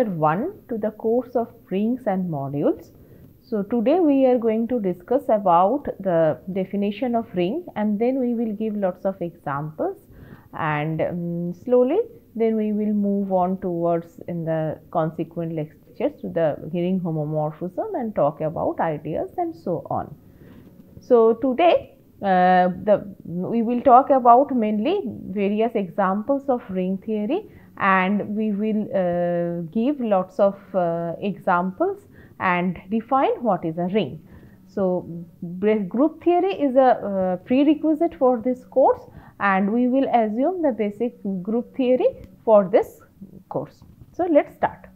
Lecture 1 to the course of rings and modules. So today we are going to discuss about the definition of ring and then we will give lots of examples and um, slowly then we will move on towards in the consequent lectures to the ring homomorphism and talk about ideals and so on. So today uh, the we will talk about mainly various examples of ring theory and we will uh, give lots of uh, examples and define what is a ring. So, group theory is a uh, prerequisite for this course and we will assume the basic group theory for this course. So, let us start.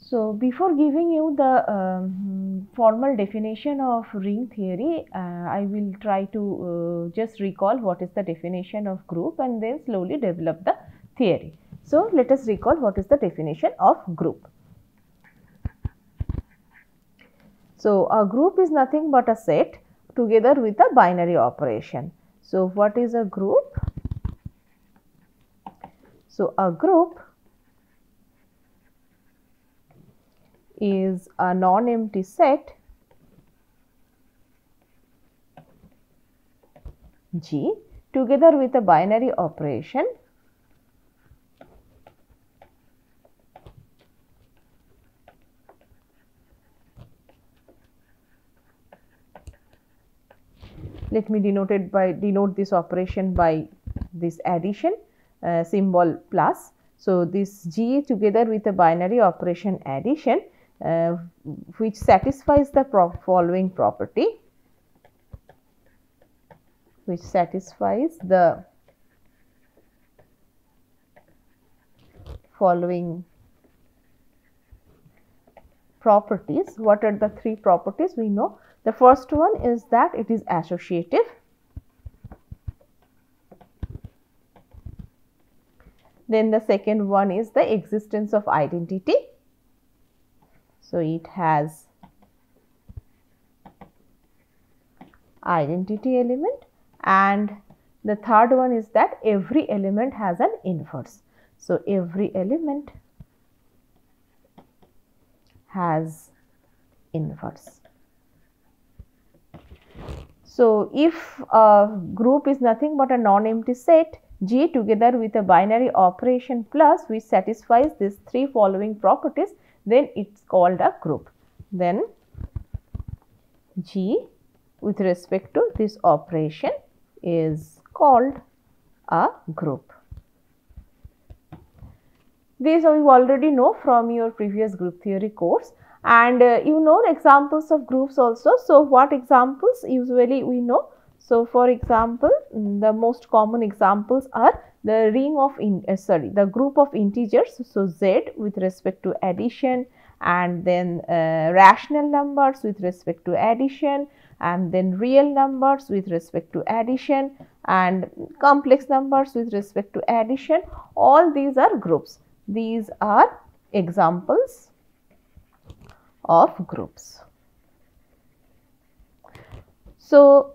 So, before giving you the um, formal definition of ring theory, uh, I will try to uh, just recall what is the definition of group and then slowly develop the theory. So, let us recall what is the definition of group. So, a group is nothing but a set together with a binary operation. So, what is a group? So, a group is a non-empty set G together with a binary operation let me denote it by denote this operation by this addition uh, symbol plus. So, this G together with a binary operation addition uh, which satisfies the pro following property which satisfies the following properties. What are the three properties we know? The first one is that it is associative. Then the second one is the existence of identity. So, it has identity element and the third one is that every element has an inverse. So, every element has inverse. So, if a group is nothing but a non-empty set G together with a binary operation plus which satisfies these three following properties then it is called a group. Then G with respect to this operation is called a group. This we already know from your previous group theory course and uh, you know examples of groups also. So, what examples usually we know? So, for example, the most common examples are the ring of in uh, sorry the group of integers. So, z with respect to addition and then uh, rational numbers with respect to addition and then real numbers with respect to addition and complex numbers with respect to addition all these are groups. These are examples of groups. So,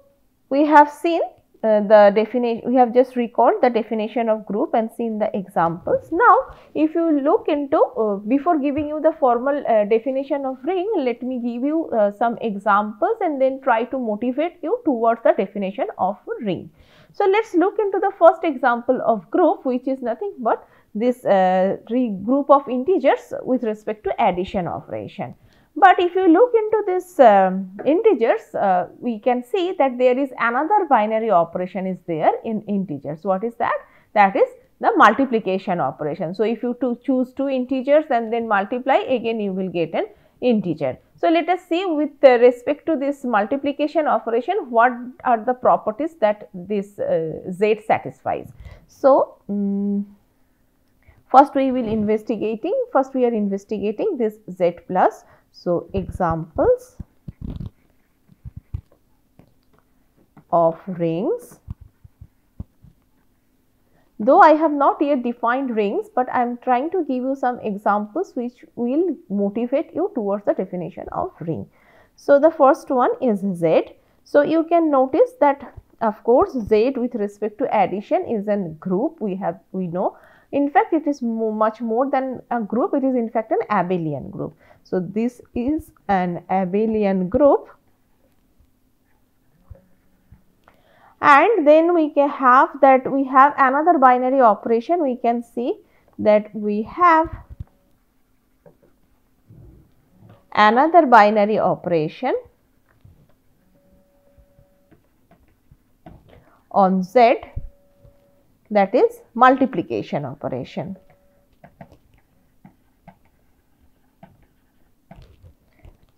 we have seen uh, the definition, we have just recalled the definition of group and seen the examples. Now, if you look into, uh, before giving you the formal uh, definition of ring, let me give you uh, some examples and then try to motivate you towards the definition of ring. So, let us look into the first example of group which is nothing but this uh, group of integers with respect to addition operation. But if you look into this um, integers, uh, we can see that there is another binary operation is there in integers. What is that? That is the multiplication operation. So, if you to choose two integers and then multiply again you will get an integer. So, let us see with respect to this multiplication operation what are the properties that this uh, z satisfies. So, um, first we will investigating first we are investigating this z plus so, examples of rings. Though I have not yet defined rings, but I am trying to give you some examples which will motivate you towards the definition of ring. So, the first one is Z. So, you can notice that of course, Z with respect to addition is a group we have we know. In fact, it is much more than a group, it is in fact an abelian group. So, this is an abelian group. And then we can have that we have another binary operation. We can see that we have another binary operation on Z. That is multiplication operation.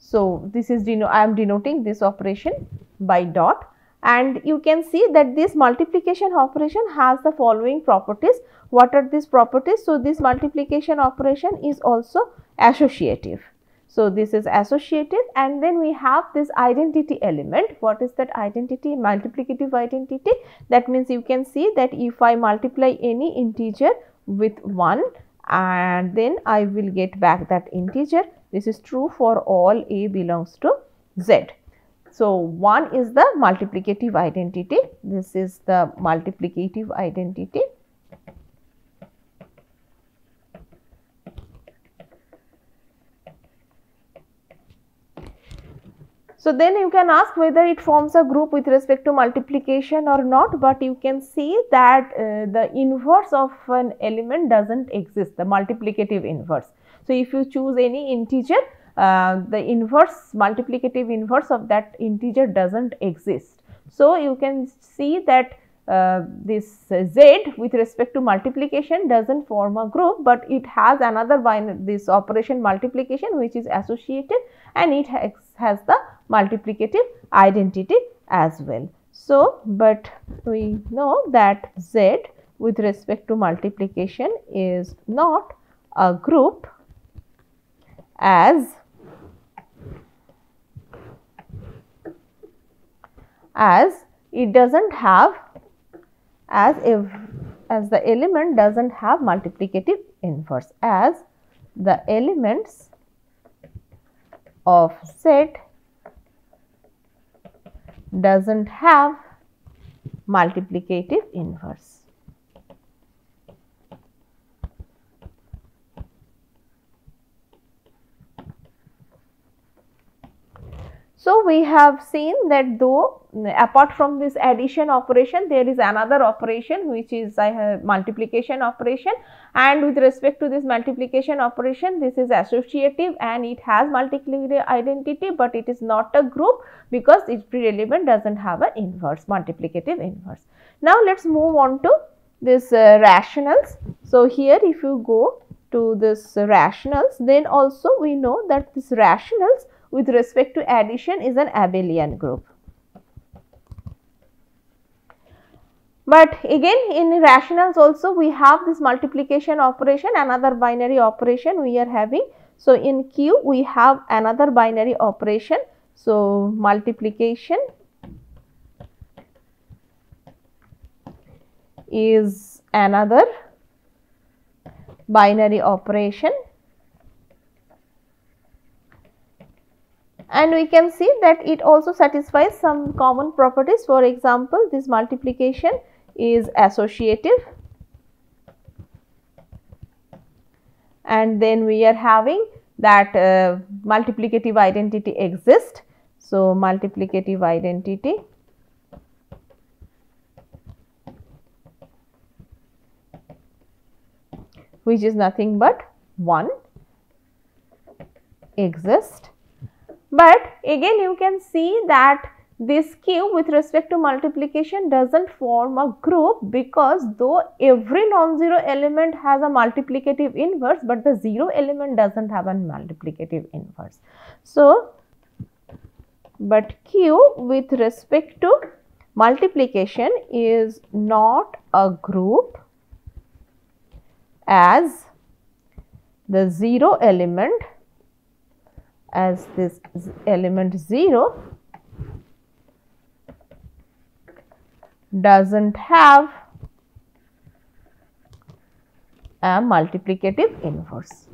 So, this is I am denoting this operation by dot and you can see that this multiplication operation has the following properties. What are these properties? So, this multiplication operation is also associative. So, this is associative and then we have this identity element. What is that identity? Multiplicative identity. That means you can see that if I multiply any integer with 1 and then I will get back that integer this is true for all A belongs to Z. So, 1 is the multiplicative identity, this is the multiplicative identity. So, then you can ask whether it forms a group with respect to multiplication or not, but you can see that uh, the inverse of an element does not exist, the multiplicative inverse. So, if you choose any integer, uh, the inverse multiplicative inverse of that integer does not exist. So, you can see that uh, this z with respect to multiplication does not form a group, but it has another binary this operation multiplication which is associated and it has, has the multiplicative identity as well. So, but we know that z with respect to multiplication is not a group as as it does not have as if as the element does not have multiplicative inverse as the elements of set does not have multiplicative inverse. So, we have seen that though apart from this addition operation there is another operation which is have multiplication operation and with respect to this multiplication operation this is associative and it has multiplicative identity but it is not a group because every element does not have an inverse multiplicative inverse. Now, let us move on to this uh, rationals. So, here if you go to this uh, rationals then also we know that this rationals with respect to addition is an abelian group. But again in rationals also we have this multiplication operation another binary operation we are having. So, in Q we have another binary operation. So, multiplication is another binary operation and we can see that it also satisfies some common properties. For example, this multiplication is associative and then we are having that uh, multiplicative identity exists. So, multiplicative identity which is nothing but 1 exists But again you can see that this q with respect to multiplication does not form a group because though every non-zero element has a multiplicative inverse but the 0 element does not have a multiplicative inverse. So, but q with respect to multiplication is not a group as the 0 element as this element 0 does not have a multiplicative inverse.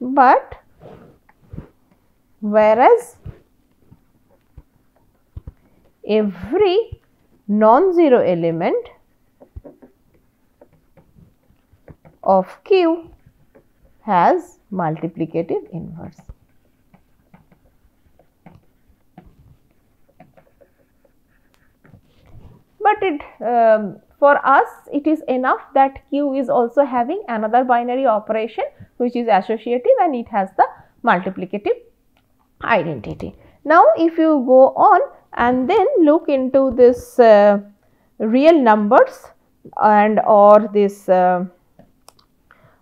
But whereas every non-zero element of Q has multiplicative inverse. But it um, for us it is enough that Q is also having another binary operation which is associative and it has the multiplicative identity. Now, if you go on and then look into this uh, real numbers and or this uh,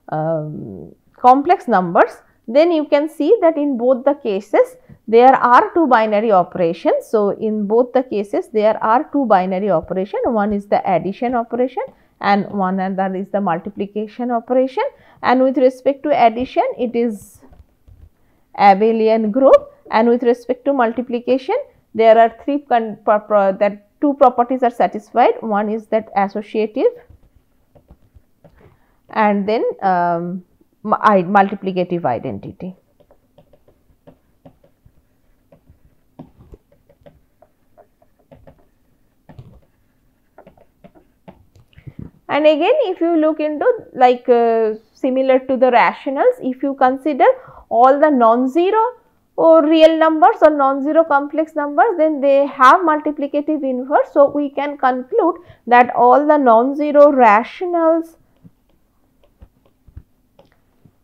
um, complex numbers then you can see that in both the cases there are two binary operations. So, in both the cases there are two binary operation one is the addition operation and one another is the multiplication operation and with respect to addition it is abelian group and with respect to multiplication there are three that two properties are satisfied one is that associative and then um, multiplicative identity. And again if you look into like uh, similar to the rationals, if you consider all the non-zero or real numbers or non-zero complex numbers then they have multiplicative inverse. So, we can conclude that all the non-zero rationals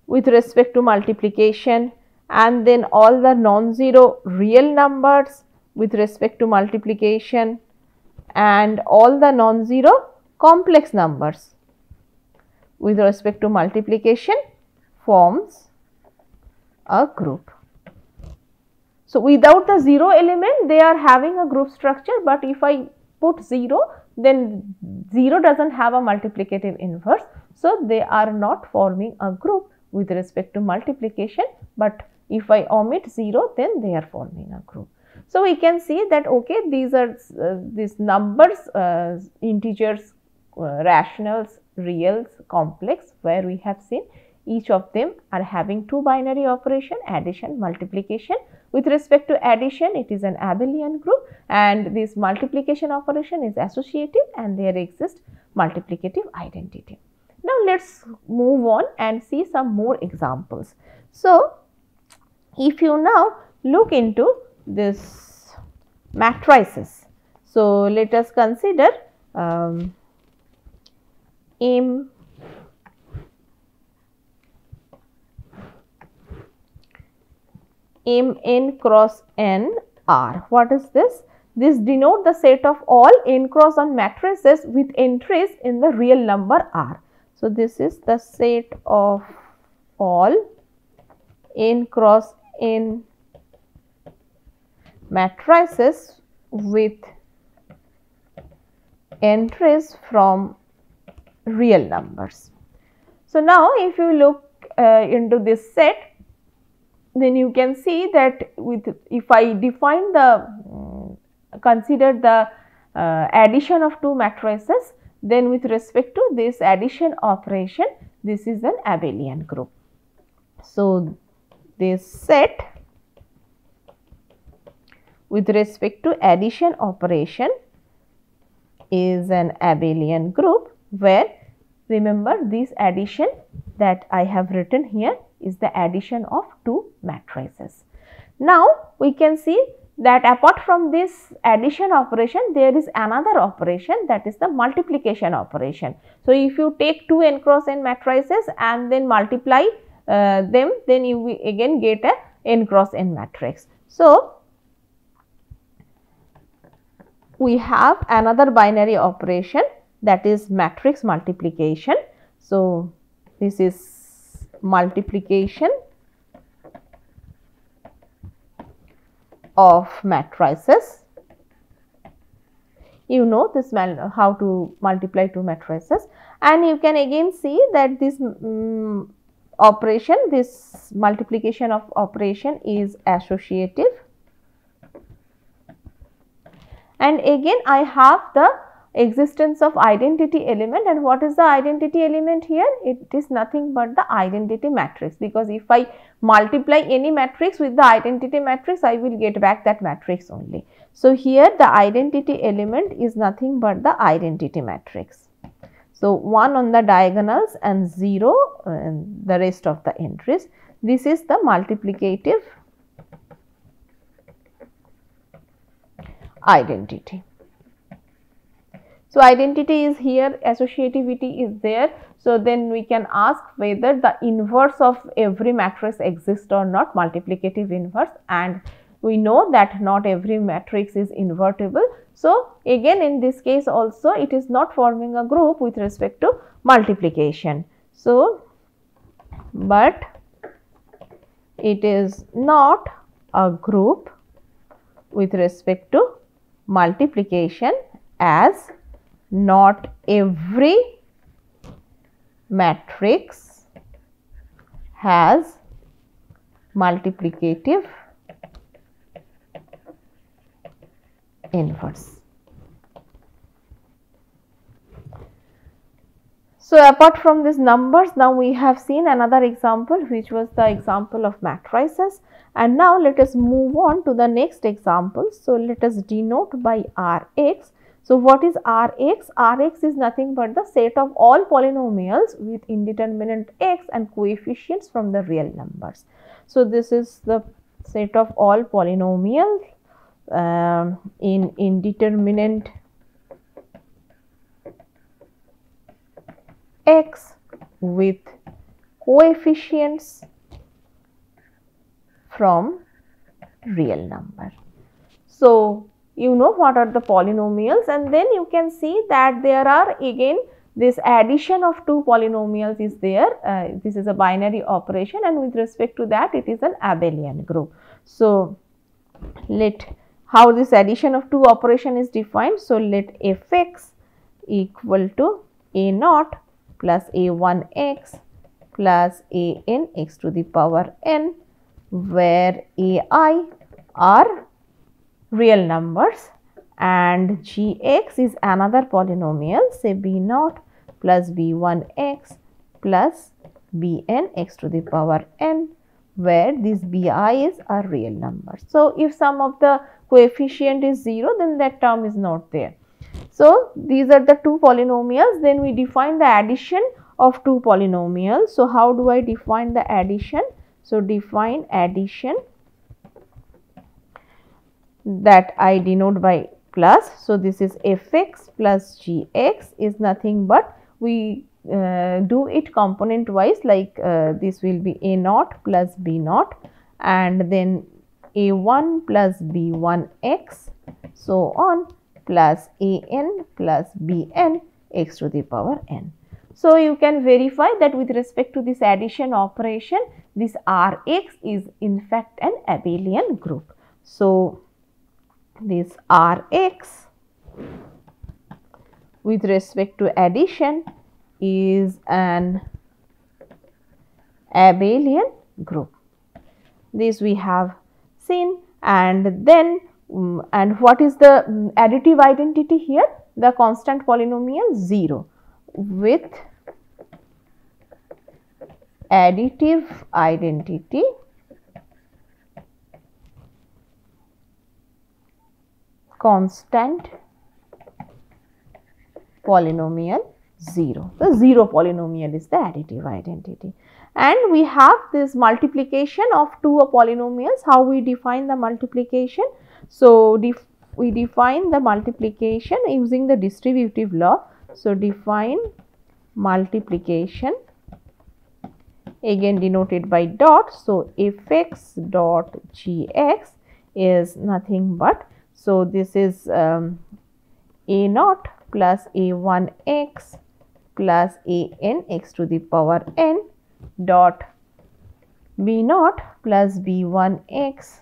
with respect to multiplication and then all the non-zero real numbers with respect to multiplication and all the non-zero complex numbers with respect to multiplication forms a group. So, without the 0 element they are having a group structure, but if I put 0 then 0 does not have a multiplicative inverse. So, they are not forming a group with respect to multiplication, but if I omit 0 then they are forming a group. So, we can see that okay these are uh, these numbers uh, integers uh, rationals reals complex where we have seen each of them are having two binary operation addition multiplication with respect to addition it is an abelian group and this multiplication operation is associative and there exists multiplicative identity now, let us move on and see some more examples. So, if you now look into this matrices. So, let us consider um, M M n cross n R. What is this? This denote the set of all n cross n matrices with entries in the real number R. So, this is the set of all n cross n matrices with entries from real numbers. So, now if you look uh, into this set then you can see that with if I define the um, consider the uh, addition of two matrices then with respect to this addition operation, this is an abelian group. So, this set with respect to addition operation is an abelian group where remember this addition that I have written here is the addition of two matrices. Now, we can see that apart from this addition operation there is another operation that is the multiplication operation. So, if you take two n cross n matrices and then multiply uh, them then you again get a n cross n matrix. So, we have another binary operation that is matrix multiplication. So, this is multiplication of matrices. You know this how to multiply two matrices and you can again see that this um, operation this multiplication of operation is associative and again I have the existence of identity element and what is the identity element here? It is nothing but the identity matrix because if I multiply any matrix with the identity matrix I will get back that matrix only. So, here the identity element is nothing but the identity matrix. So, 1 on the diagonals and 0 uh, the rest of the entries. This is the multiplicative identity. So, identity is here, associativity is there. So, then we can ask whether the inverse of every matrix exists or not, multiplicative inverse and we know that not every matrix is invertible. So, again in this case also it is not forming a group with respect to multiplication. So, but it is not a group with respect to multiplication as not every matrix has multiplicative inverse. So, apart from these numbers now we have seen another example which was the example of matrices and now let us move on to the next example. So, let us denote by Rx. So, what is Rx? Rx is nothing but the set of all polynomials with indeterminate x and coefficients from the real numbers. So, this is the set of all polynomials um, in indeterminate x with coefficients from real number. So, you know what are the polynomials and then you can see that there are again this addition of two polynomials is there. Uh, this is a binary operation and with respect to that it is an abelian group. So, let how this addition of two operation is defined. So, let fx equal to a naught plus a1x plus a n x to the power n where ai are real numbers and gx is another polynomial say b naught plus b1x plus bn x to the power n where these bi's are real numbers. So, if some of the coefficient is 0 then that term is not there. So, these are the two polynomials then we define the addition of two polynomials. So, how do I define the addition? So, define addition that I denote by plus. So, this is fx plus gx is nothing but we uh, do it component wise like uh, this will be a naught plus b naught and then a1 plus b1x so on plus an plus bn x to the power n. So, you can verify that with respect to this addition operation this Rx is in fact an abelian group. So, this Rx with respect to addition is an abelian group. This we have seen and then um, and what is the um, additive identity here? The constant polynomial 0 with additive identity constant polynomial 0. The 0 polynomial is the additive identity. And we have this multiplication of two polynomials. How we define the multiplication? So, def we define the multiplication using the distributive law. So, define multiplication again denoted by dot. So, fx dot gx is nothing but so this is um, a naught plus a1 x plus a n x to the power n dot b naught plus b1 x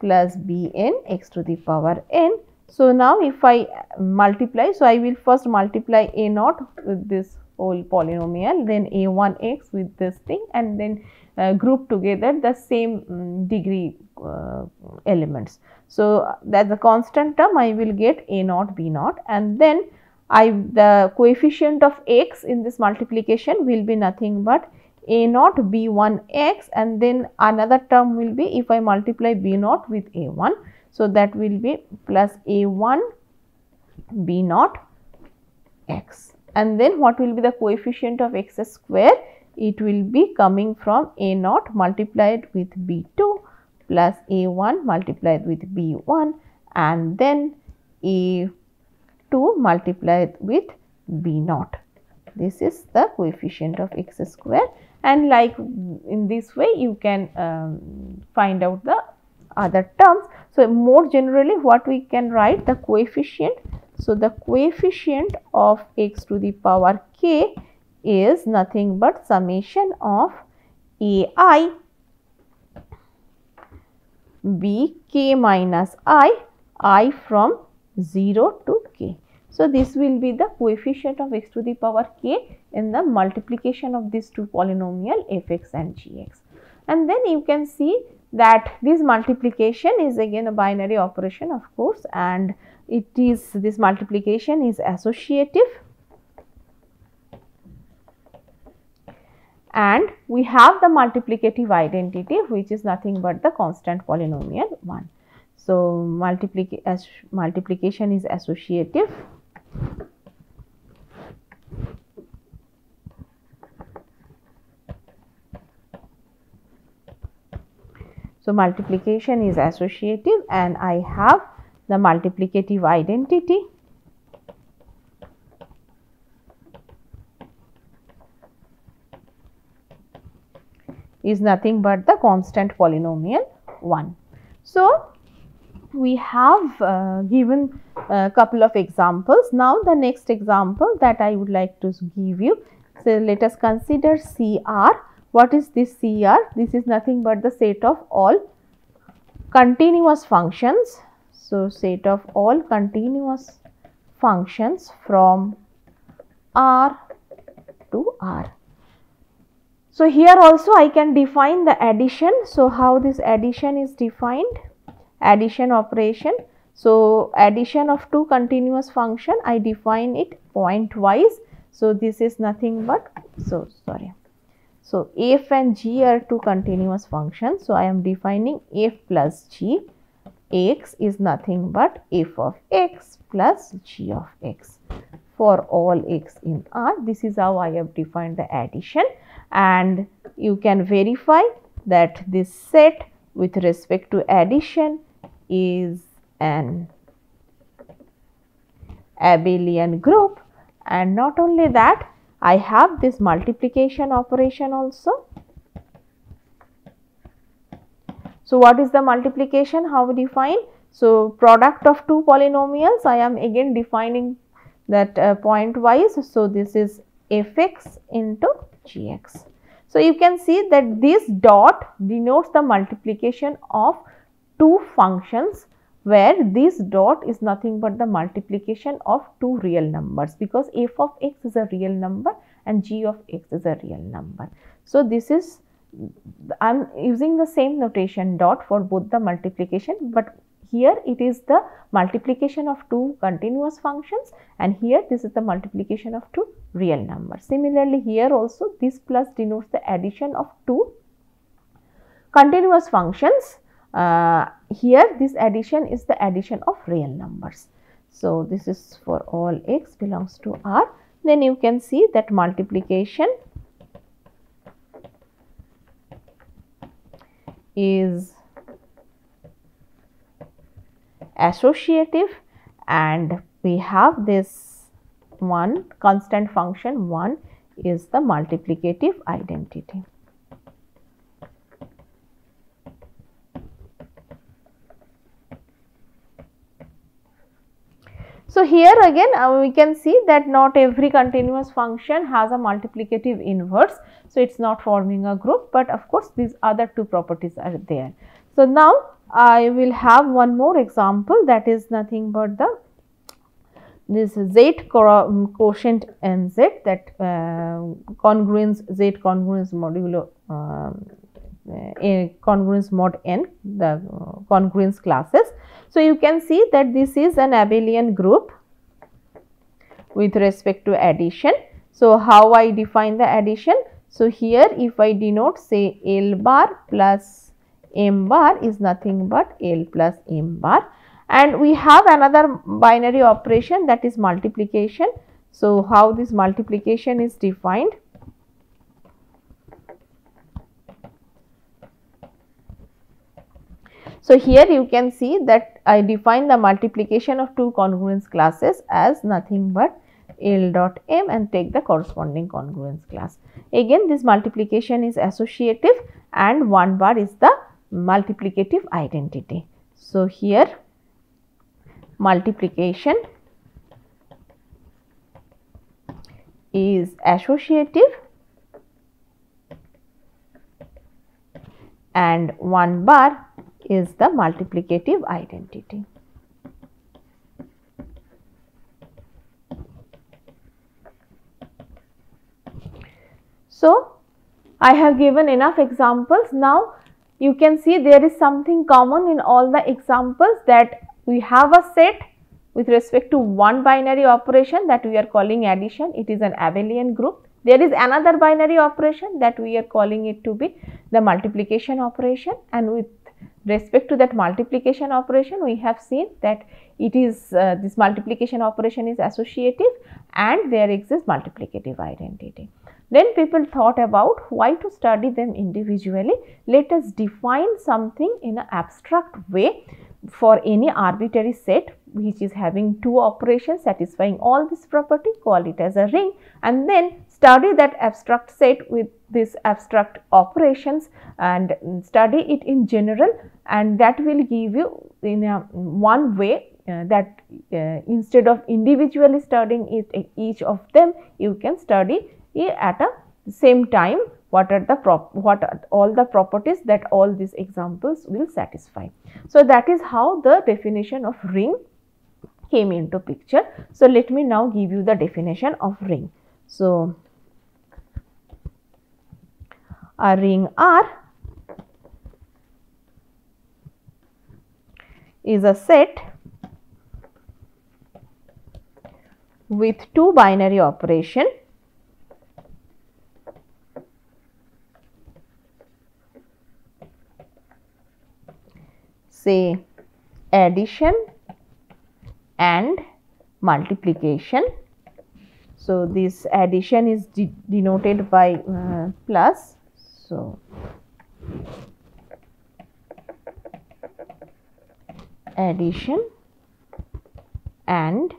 plus b n x to the power n. So, now if I multiply, so I will first multiply a naught with this whole polynomial then a1 x with this thing and then uh, group together the same um, degree uh, elements. So, that the constant term I will get a naught b naught and then I the coefficient of x in this multiplication will be nothing but a naught b1 x and then another term will be if I multiply b naught with a1. So, that will be plus a1 b naught x and then what will be the coefficient of x square? It will be coming from a naught multiplied with b2 plus a1 multiplied with b1 and then a2 multiplied with b naught. This is the coefficient of x square and like in this way you can um, find out the other terms. So, more generally what we can write the coefficient so, the coefficient of x to the power k is nothing but summation of a i b k minus i i from 0 to k. So, this will be the coefficient of x to the power k in the multiplication of these two polynomial f x and g x. And then you can see that this multiplication is again a binary operation of course and it is this multiplication is associative and we have the multiplicative identity which is nothing but the constant polynomial 1. So, multiplic multiplication is associative So, multiplication is associative and I have the multiplicative identity is nothing but the constant polynomial 1. So, we have uh, given a couple of examples. Now, the next example that I would like to give you. So, let us consider CR. What is this CR? This is nothing but the set of all continuous functions so, set of all continuous functions from R to R. So, here also I can define the addition. So, how this addition is defined? Addition operation. So, addition of two continuous function I define it point wise. So, this is nothing but so sorry. So, f and g are two continuous functions. So, I am defining f plus g x is nothing but f of x plus g of x. For all x in R. This is how I have defined the addition. And you can verify that this set with respect to addition is an abelian group. And not only that I have this multiplication operation also So, what is the multiplication? How we define? So, product of two polynomials I am again defining that uh, point wise. So, this is fx into gx. So, you can see that this dot denotes the multiplication of two functions where this dot is nothing but the multiplication of two real numbers because f of x is a real number and g of x is a real number. So, this is I am using the same notation dot for both the multiplication, but here it is the multiplication of two continuous functions and here this is the multiplication of two real numbers. Similarly, here also this plus denotes the addition of two continuous functions. Uh, here this addition is the addition of real numbers. So, this is for all x belongs to R. then you can see that multiplication is associative and we have this one constant function 1 is the multiplicative identity. So, here again uh, we can see that not every continuous function has a multiplicative inverse. So, it is not forming a group, but of course, these other two properties are there. So, now I will have one more example that is nothing but the this z um, quotient n z that uh, congruence z congruence modulo uh, a congruence mod n the uh, congruence classes. So, you can see that this is an abelian group with respect to addition. So, how I define the addition? So, here if I denote say L bar plus m bar is nothing but L plus m bar and we have another binary operation that is multiplication. So, how this multiplication is defined? So, here you can see that I define the multiplication of two congruence classes as nothing but L dot m and take the corresponding congruence class. Again this multiplication is associative and 1 bar is the multiplicative identity. So, here multiplication is associative and 1 bar is the multiplicative identity. So, I have given enough examples. Now, you can see there is something common in all the examples that we have a set with respect to one binary operation that we are calling addition. It is an abelian group. There is another binary operation that we are calling it to be the multiplication operation and with respect to that multiplication operation we have seen that it is uh, this multiplication operation is associative and there exists multiplicative identity. Then people thought about why to study them individually. Let us define something in an abstract way for any arbitrary set which is having two operations satisfying all this property call it as a ring and then study that abstract set with this abstract operations and study it in general and that will give you in a one way uh, that uh, instead of individually studying it, each of them you can study at a same time what are the prop what are all the properties that all these examples will satisfy. So, that is how the definition of ring came into picture. So, let me now give you the definition of ring. So, a ring R is a set with two binary operation say addition and multiplication. So, this addition is de denoted by uh, plus. So, addition and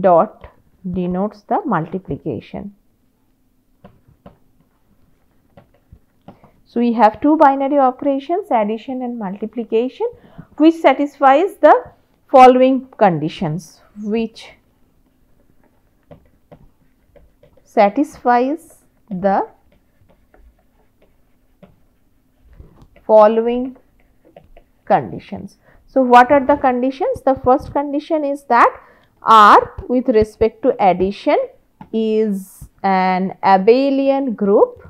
dot denotes the multiplication. So, we have two binary operations addition and multiplication which satisfies the following conditions which satisfies the following conditions. So, what are the conditions? The first condition is that R with respect to addition is an abelian group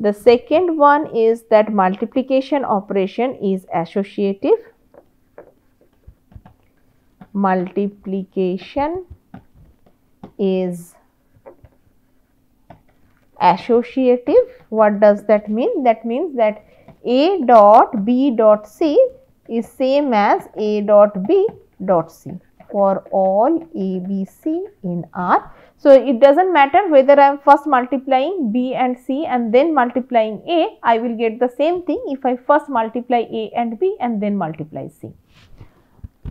the second one is that multiplication operation is associative. Multiplication is associative. What does that mean? That means that A dot B dot C is same as A dot B dot C. for all ABC in R. So, it does not matter whether I am first multiplying B and C and then multiplying A, I will get the same thing if I first multiply A and B and then multiply C.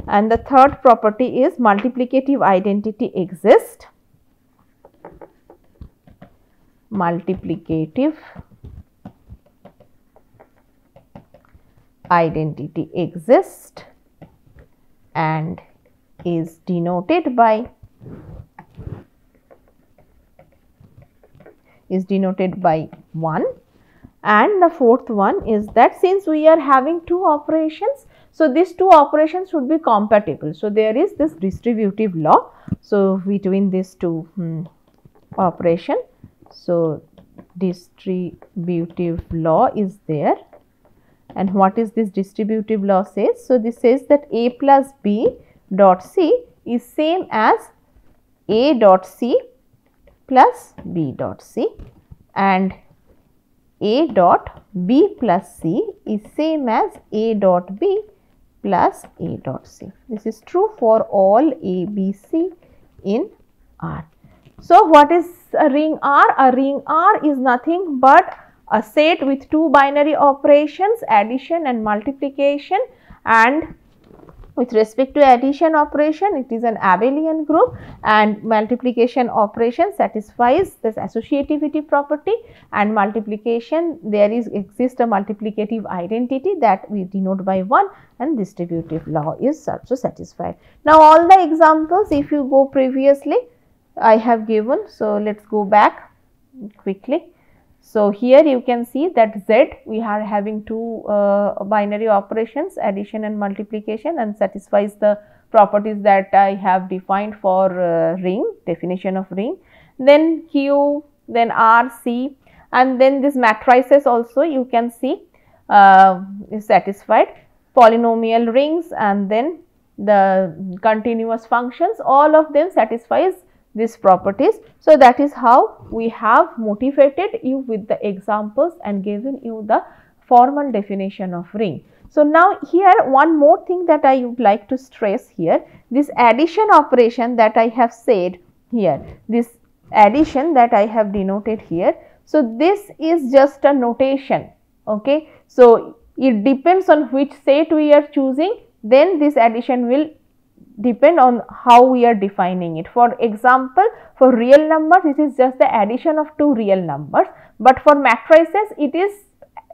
And the third property is multiplicative identity exists. Multiplicative identity exists and is denoted by is denoted by 1 and the fourth one is that since we are having two operations so these two operations should be compatible. So there is this distributive law. So between these two hmm, operation so distributive law is there and what is this distributive law says? So, this says that A plus B dot C is same as A dot C plus B dot C and A dot B plus C is same as A dot B plus A dot C. This is true for all A, B, C in R. So, what is a ring R? A ring R is nothing but a set with two binary operations addition and multiplication and with respect to addition operation it is an abelian group and multiplication operation satisfies this associativity property and multiplication there is exists a multiplicative identity that we denote by 1 and distributive law is also satisfied. Now all the examples if you go previously I have given so let us go back quickly. So, here you can see that Z we are having two uh, binary operations addition and multiplication and satisfies the properties that I have defined for uh, ring definition of ring. Then Q, then R, C and then this matrices also you can see uh, is satisfied polynomial rings and then the continuous functions all of them satisfies these properties. So, that is how we have motivated you with the examples and given you the formal definition of ring. So, now here one more thing that I would like to stress here this addition operation that I have said here this addition that I have denoted here. So, this is just a notation ok. So, it depends on which set we are choosing then this addition will depend on how we are defining it. For example, for real numbers it is just the addition of two real numbers, but for matrices it is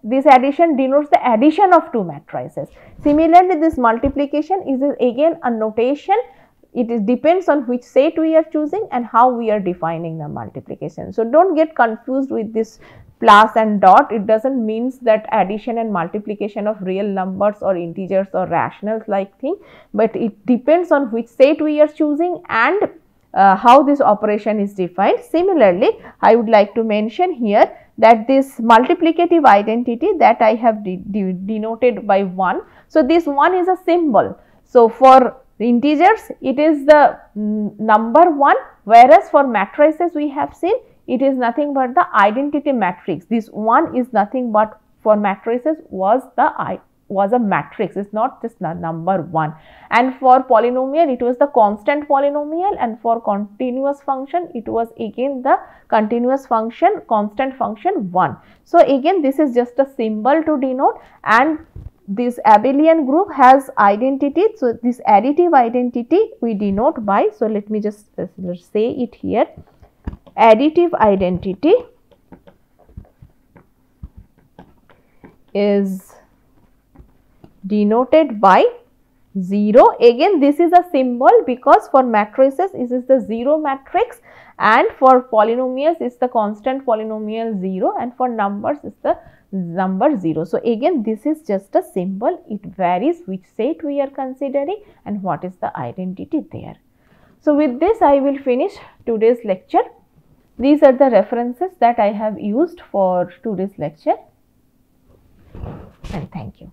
this addition denotes the addition of two matrices. Similarly, this multiplication is again a notation it is depends on which set we are choosing and how we are defining the multiplication. So, do not get confused with this plus and dot it does not means that addition and multiplication of real numbers or integers or rationals like thing, but it depends on which set we are choosing and uh, how this operation is defined. Similarly, I would like to mention here that this multiplicative identity that I have de de denoted by 1. So, this 1 is a symbol. So, for integers it is the number 1 whereas for matrices we have seen it is nothing but the identity matrix. This one is nothing but for matrices was the I was a matrix it's not just number 1 and for polynomial it was the constant polynomial and for continuous function it was again the continuous function constant function 1. So, again this is just a symbol to denote and this abelian group has identity. So, this additive identity we denote by. So, let me just uh, say it here additive identity is denoted by 0 again this is a symbol because for matrices this is the 0 matrix and for polynomials is the constant polynomial 0 and for numbers is the number 0. So, again this is just a symbol it varies which set we are considering and what is the identity there. So, with this I will finish today's lecture. These are the references that I have used for today's lecture and thank you.